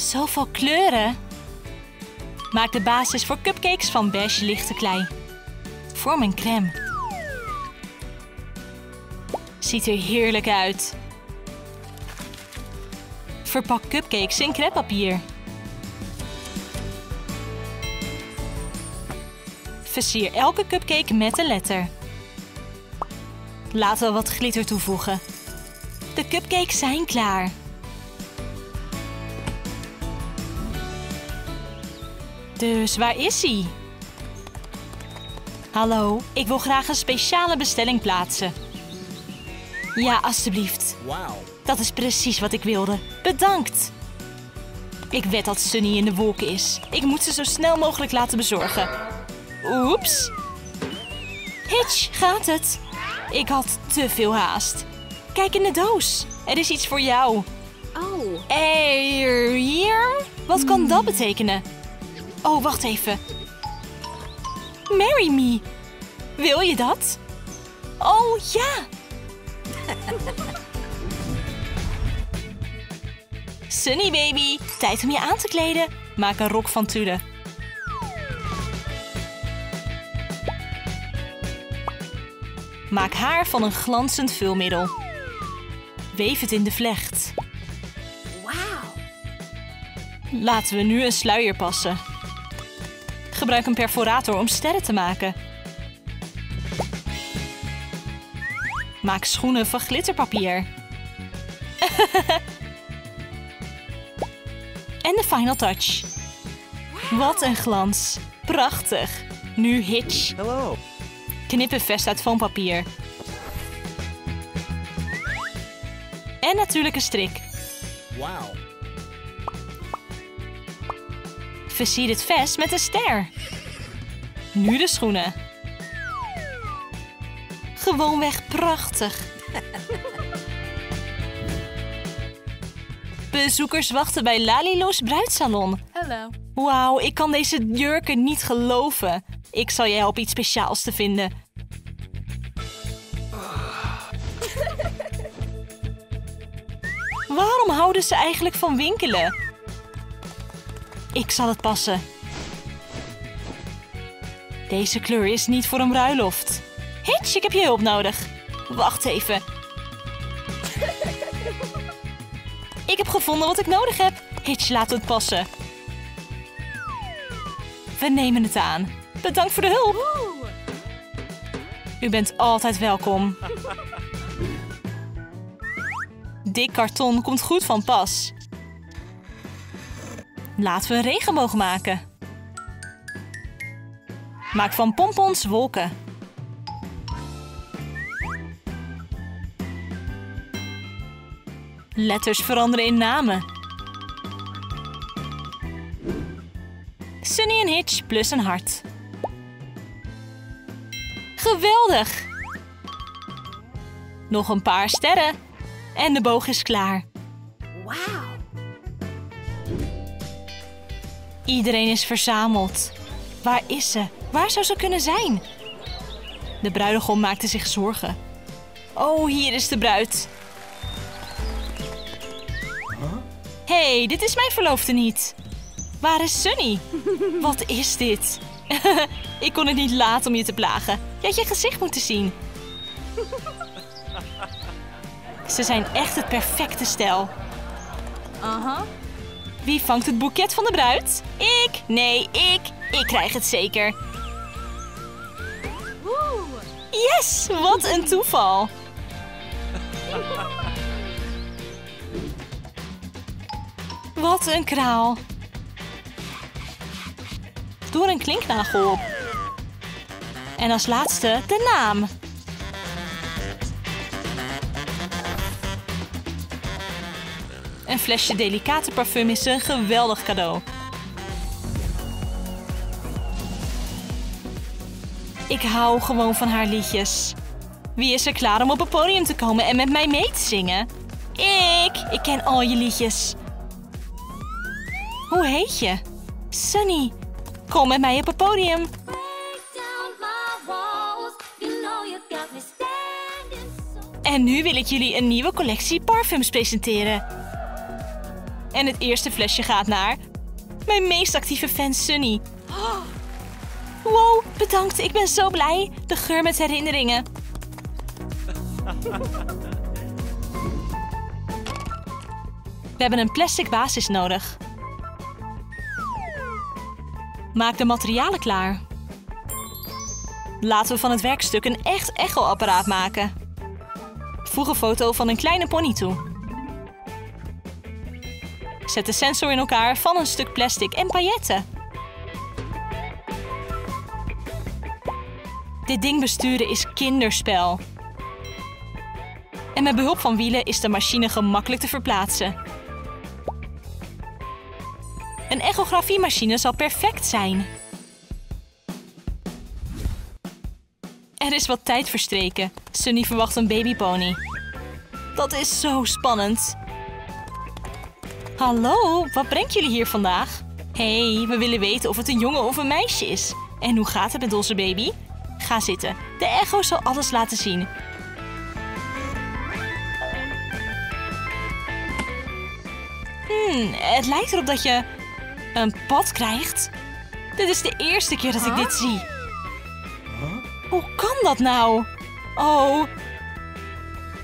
Zoveel kleuren. Maak de basis voor cupcakes van beige lichte klei. Vorm een crème. Ziet er heerlijk uit. Verpak cupcakes in crêpepapier. Versier elke cupcake met een letter. Laten we wat glitter toevoegen. De cupcakes zijn klaar. Dus waar is hij? Hallo, ik wil graag een speciale bestelling plaatsen. Ja, alstublieft. Wow. Dat is precies wat ik wilde. Bedankt. Ik wed dat Sunny in de wolken is. Ik moet ze zo snel mogelijk laten bezorgen. Oeps. Hitch, gaat het? Ik had te veel haast. Kijk in de doos. Er is iets voor jou. Oh. Er hier? Wat kan dat betekenen? Oh, wacht even. Marry me. Wil je dat? Oh, ja. Sunny baby, tijd om je aan te kleden. Maak een rok van tulle. Maak haar van een glanzend vulmiddel. Weef het in de vlecht. Wauw. Laten we nu een sluier passen. Gebruik een perforator om sterren te maken. Maak schoenen van glitterpapier. en de final touch. Wat een glans. Prachtig. Nu Hitch. Hello. Knip een vest uit foampapier. En natuurlijk een strik. Wow. Versier het vest met een ster. Nu de schoenen. Gewoonweg prachtig. Bezoekers wachten bij Lalilo's bruidsalon. Hallo. Wauw, ik kan deze jurken niet geloven. Ik zal je helpen iets speciaals te vinden. Waarom houden ze eigenlijk van winkelen? Ik zal het passen. Deze kleur is niet voor een bruiloft. Hitch, ik heb je hulp nodig. Wacht even. Ik heb gevonden wat ik nodig heb. Hitch, laat het passen. We nemen het aan. Bedankt voor de hulp. U bent altijd welkom. Dik karton komt goed van pas. Laten we een regenboog maken. Maak van pompons wolken. Letters veranderen in namen. Sunny en Hitch plus een hart. Geweldig! Nog een paar sterren. En de boog is klaar. Wauw. Iedereen is verzameld. Waar is ze? Waar zou ze kunnen zijn? De bruidegom maakte zich zorgen. Oh, hier is de bruid. hey, dit is mijn verloofde niet. Waar is Sunny? Wat is dit? Ik kon het niet laten om je te plagen. Je had je gezicht moeten zien. Ze zijn echt het perfecte stel. Aha. Wie vangt het boeket van de bruid? Ik! Nee, ik! Ik krijg het zeker. Yes! Wat een toeval! Wat een kraal. Doe er een klinknagel. En als laatste de naam. Flesje delicate parfum is een geweldig cadeau. Ik hou gewoon van haar liedjes. Wie is er klaar om op het podium te komen en met mij mee te zingen? Ik! Ik ken al je liedjes. Hoe heet je? Sunny. Kom met mij op het podium. En nu wil ik jullie een nieuwe collectie parfums presenteren. En het eerste flesje gaat naar... Mijn meest actieve fan Sunny. Wow, bedankt. Ik ben zo blij. De geur met herinneringen. We hebben een plastic basis nodig. Maak de materialen klaar. Laten we van het werkstuk een echt echoapparaat maken. Voeg een foto van een kleine pony toe. Zet de sensor in elkaar van een stuk plastic en pailletten. Dit ding besturen is kinderspel. En met behulp van wielen is de machine gemakkelijk te verplaatsen. Een echografiemachine zal perfect zijn. Er is wat tijd verstreken. Sunny verwacht een babypony. Dat is zo spannend. Hallo, wat brengt jullie hier vandaag? hey, we willen weten of het een jongen of een meisje is. En hoe gaat het met onze baby? Ga zitten. De echo zal alles laten zien. Hmm, het lijkt erop dat je een pad krijgt. Dit is de eerste keer dat ik dit zie. Hoe kan dat nou? Oh.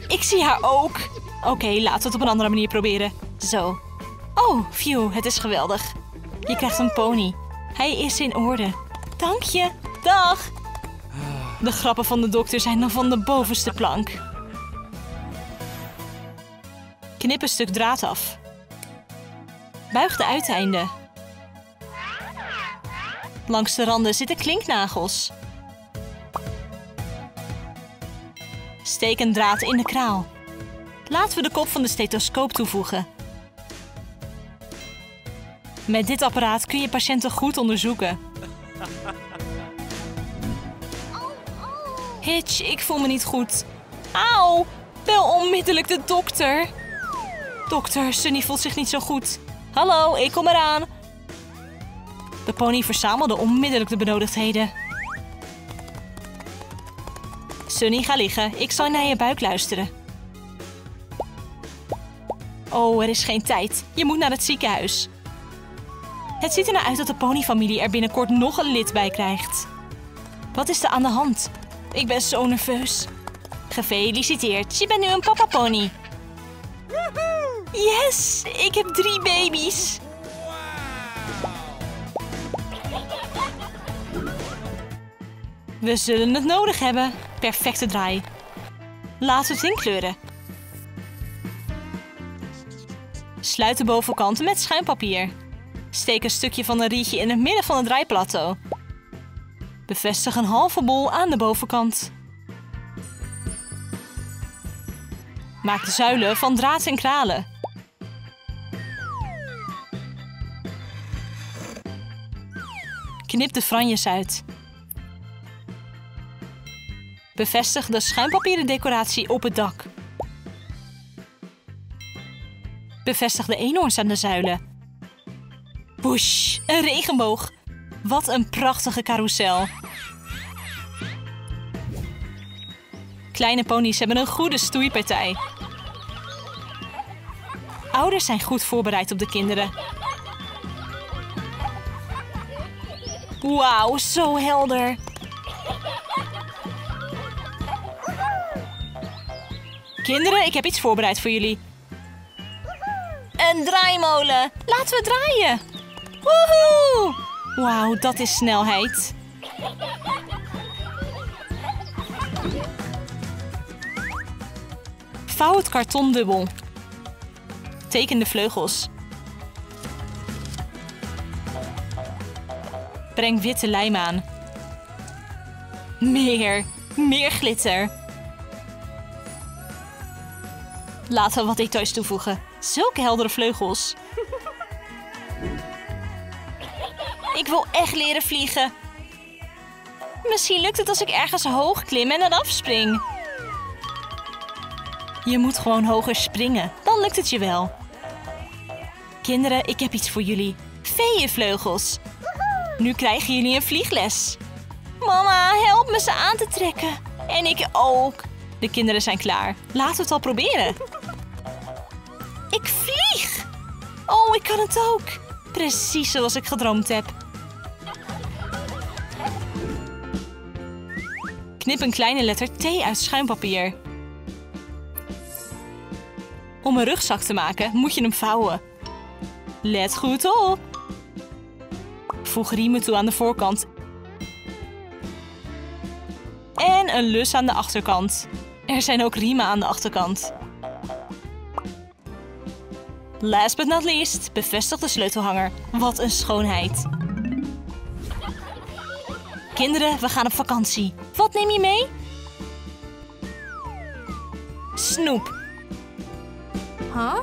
Ik zie haar ook. Oké, laten we het op een andere manier proberen. Zo. Oh, phew, het is geweldig. Je krijgt een pony. Hij is in orde. Dank je. Dag. De grappen van de dokter zijn dan van de bovenste plank. Knip een stuk draad af. Buig de uiteinden. Langs de randen zitten klinknagels. Steek een draad in de kraal. Laten we de kop van de stethoscoop toevoegen. Met dit apparaat kun je patiënten goed onderzoeken. Hitch, ik voel me niet goed. Auw, bel onmiddellijk de dokter. Dokter, Sunny voelt zich niet zo goed. Hallo, ik kom eraan. De pony verzamelde onmiddellijk de benodigdheden. Sunny, ga liggen. Ik zal naar je buik luisteren. Oh, er is geen tijd. Je moet naar het ziekenhuis. Het ziet er nou uit dat de ponyfamilie er binnenkort nog een lid bij krijgt. Wat is er aan de hand? Ik ben zo nerveus. Gefeliciteerd, je bent nu een papa-pony. Yes, ik heb drie baby's. We zullen het nodig hebben. Perfecte draai. Laten we het inkleuren. Sluit de bovenkant met schuimpapier. Steek een stukje van een rietje in het midden van het draaiplateau. Bevestig een halve bol aan de bovenkant. Maak de zuilen van draad en kralen. Knip de franjes uit. Bevestig de schuimpapieren decoratie op het dak. Bevestig de eenhoorns aan de zuilen. Woesh, een regenboog. Wat een prachtige carousel. Kleine ponies hebben een goede stoeipartij. Ouders zijn goed voorbereid op de kinderen. Wauw, zo helder. Kinderen, ik heb iets voorbereid voor jullie. Een draaimolen. Laten we draaien. Woehoe! Wauw, dat is snelheid. Vouw het karton dubbel. Teken de vleugels. Breng witte lijm aan. Meer, meer glitter. Laten we wat details toevoegen. Zulke heldere vleugels. Ik wil echt leren vliegen. Misschien lukt het als ik ergens hoog klim en dan afspring. Je moet gewoon hoger springen. Dan lukt het je wel. Kinderen, ik heb iets voor jullie. Feeënvleugels. Nu krijgen jullie een vliegles. Mama, help me ze aan te trekken. En ik ook. De kinderen zijn klaar. Laten we het al proberen. Ik vlieg. Oh Oh, ik kan het ook. Precies zoals ik gedroomd heb. Knip een kleine letter T uit schuimpapier. Om een rugzak te maken moet je hem vouwen. Let goed op. Voeg riemen toe aan de voorkant. En een lus aan de achterkant. Er zijn ook riemen aan de achterkant. Last but not least, bevestig de sleutelhanger. Wat een schoonheid. Kinderen, we gaan op vakantie. Wat neem je mee? Snoep. Huh?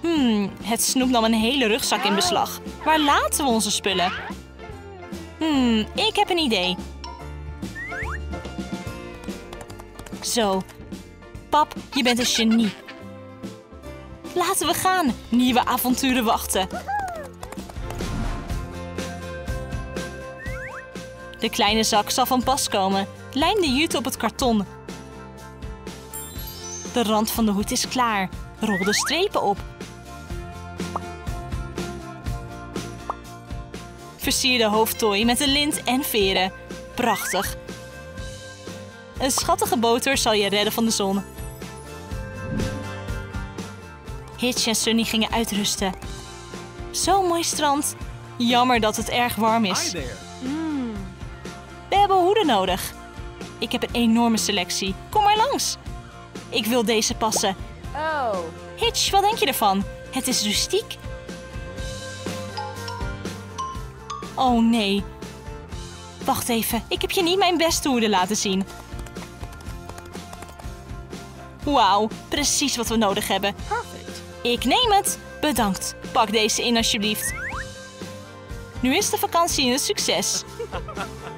Hmm, het snoep nam een hele rugzak in beslag. Waar laten we onze spullen? Hmm, ik heb een idee. Zo. Pap, je bent een genie. Laten we gaan. Nieuwe avonturen wachten. De kleine zak zal van pas komen. Lijm de jute op het karton. De rand van de hoed is klaar. Rol de strepen op. Versier de hoofdtooi met een lint en veren. Prachtig. Een schattige boter zal je redden van de zon. Hitch en Sunny gingen uitrusten. Zo'n mooi strand. Jammer dat het erg warm is. Hoeden nodig. Ik heb een enorme selectie. Kom maar langs. Ik wil deze passen. Oh. Hitch, wat denk je ervan? Het is rustiek. Oh nee. Wacht even, ik heb je niet mijn beste hoeden laten zien. Wauw, precies wat we nodig hebben. Perfect. Ik neem het. Bedankt. Pak deze in alsjeblieft. Nu is de vakantie een succes.